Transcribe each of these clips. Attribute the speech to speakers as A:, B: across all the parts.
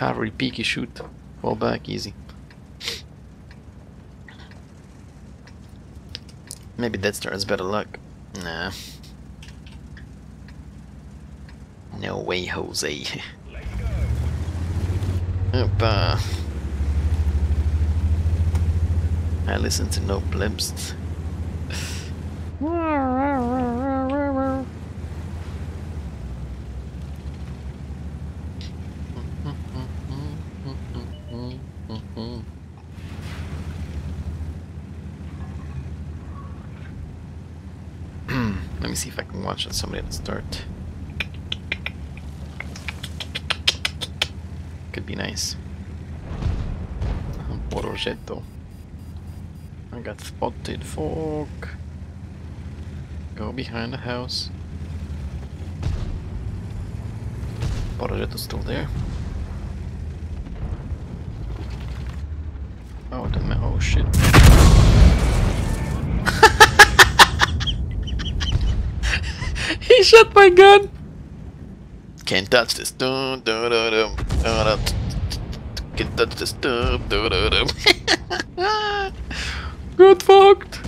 A: cavalry peeky shoot. Fall back, easy. Maybe Death Star has better luck. Nah. No way, Jose. Opa. I listen to no blimps. Let me see if I can watch somebody at the start. Could be nice. Progetto. I got spotted folk. Go behind the house. Progetto's still there. Oh, the oh shit. He shot my gun! Can't touch this. Dun, dun, dun, dun, dun, dun. Can't touch this. Dun, dun, dun, dun. Get fucked!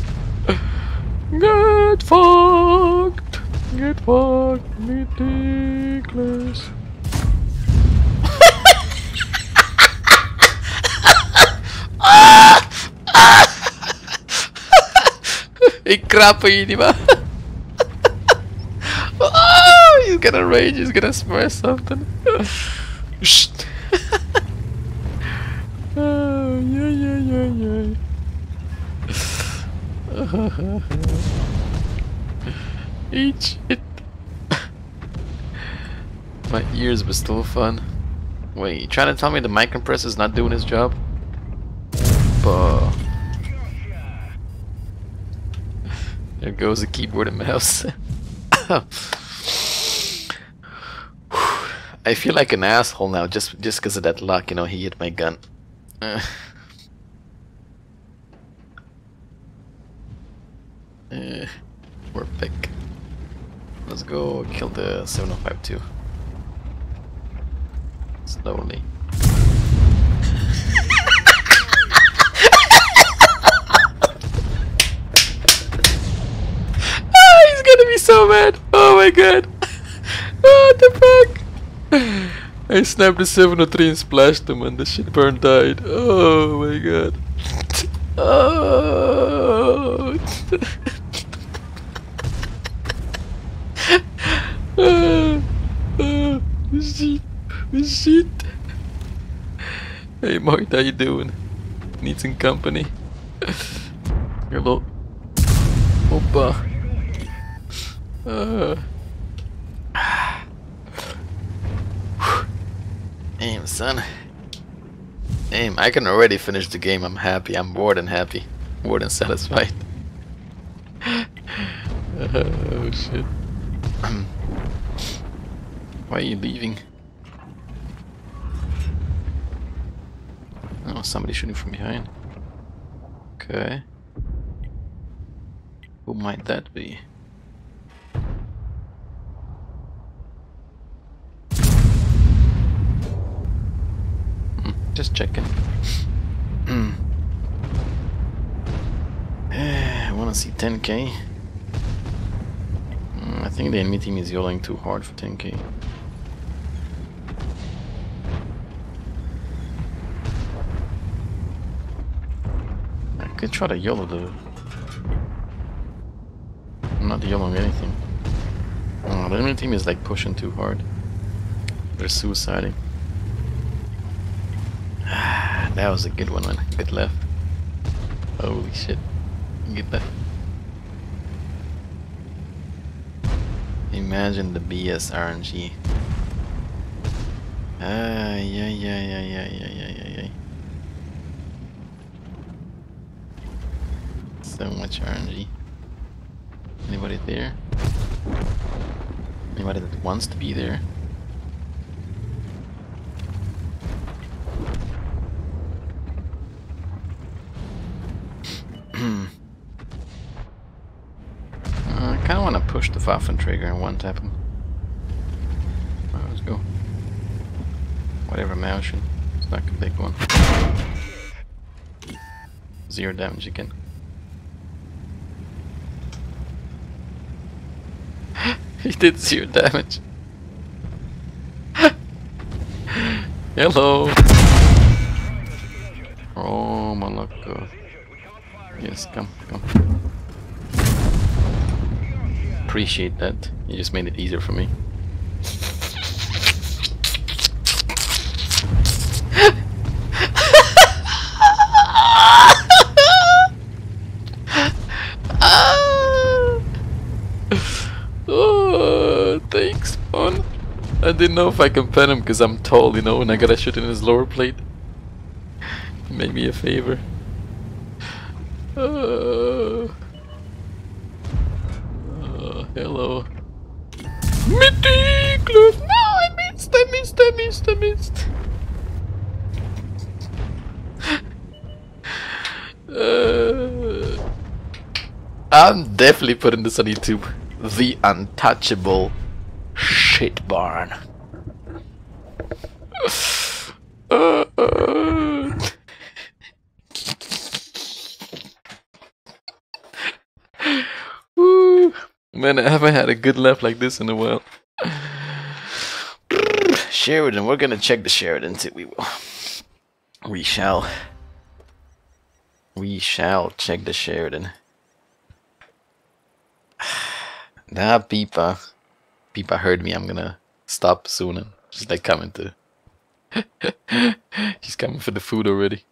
A: Get fucked! Get fucked! Ridiculous! Ik krap je niet maar. Oh, he's gonna rage, he's gonna swear something. Shh. oh, yeah, yeah, yeah, yeah. Eat shit. My ears were still fun. Wait, you trying to tell me the mic compressor is not doing his job? Buh. There goes the keyboard and mouse. I feel like an asshole now just just because of that luck, you know, he hit my gun. Uh. Poor pick. Let's go kill the 7052. Slowly. Ah, he's gonna be so mad. Oh my god. What the fuck? I snapped the 703 and splashed him and the shit barn died. Oh my god. Oh. Ah, ah, shit. Shit. Hey Mart, how you doing? Need some company? Hello. Hoppa. Uh. Aim, son. Aim. I can already finish the game. I'm happy. I'm more than happy. More than satisfied. oh shit. Why are you leaving? Oh, somebody shooting from behind. Okay. Who might that be? Just checking. Hmm. Eh, I wanna see 10k. Hmm, think the enemy team is yelling too hard for 10k. I could try to yellow the. I'm not yelling anything. Oh, the enemy team is like pushing too hard. They're suiciding. That was a good one, man. Good left. Holy shit. Good left. Imagine the BS RNG. Ah, yeah, yeah, yeah, yeah, yeah, yeah, yeah, yeah. So much RNG. Anybody there? Anybody that wants to be there? Uh, I kind of want to push the Waffenträger and one tap him. Alright, let's go.
B: Whatever motion. It's not a big one. Zero damage again. he did zero damage. Hello. Oh, Malaka. Yes, come, come. Appreciate that. You just made it easier for me.
A: oh, thanks. I didn't know if I can pen him because I'm tall, you know, and I gotta shoot in his lower plate. Made me a favor. Uh, hello. Ridiculous! No, I missed, I missed, I missed, I missed. Uh, I'm definitely putting this on YouTube. The untouchable shit barn. Uh, uh. Man, I haven't had a good laugh like this in a while.
B: Sheridan, we're gonna check the Sheridan too. We will. We shall. We shall check the Sheridan. Nah, Peepa. Peepa heard me. I'm gonna stop soon she's like coming to.
A: She's coming for the food already.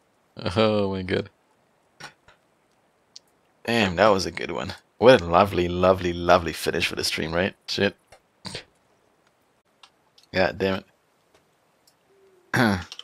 A: Oh my god.
B: Damn, that was a good one. What a lovely, lovely, lovely finish for the stream, right? Shit. God damn it.